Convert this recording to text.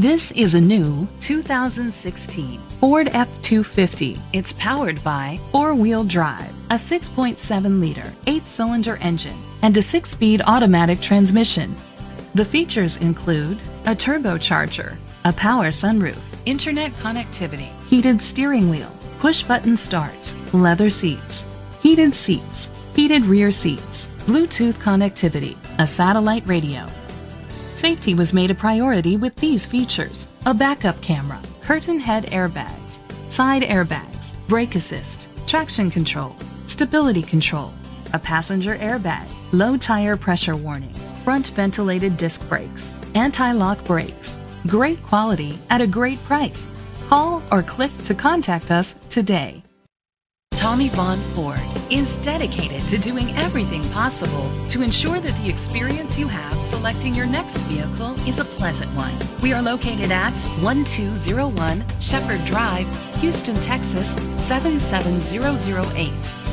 This is a new 2016 Ford F-250. It's powered by four-wheel drive, a 6.7-liter, eight-cylinder engine, and a six-speed automatic transmission. The features include a turbocharger, a power sunroof, internet connectivity, heated steering wheel, push-button start, leather seats, heated seats, heated rear seats, Bluetooth connectivity, a satellite radio, Safety was made a priority with these features. A backup camera, curtain head airbags, side airbags, brake assist, traction control, stability control, a passenger airbag, low tire pressure warning, front ventilated disc brakes, anti-lock brakes. Great quality at a great price. Call or click to contact us today. Tommie Vaughn Ford is dedicated to doing everything possible to ensure that the experience you have selecting your next vehicle is a pleasant one. We are located at 1201 Shepherd Drive, Houston, Texas 77008.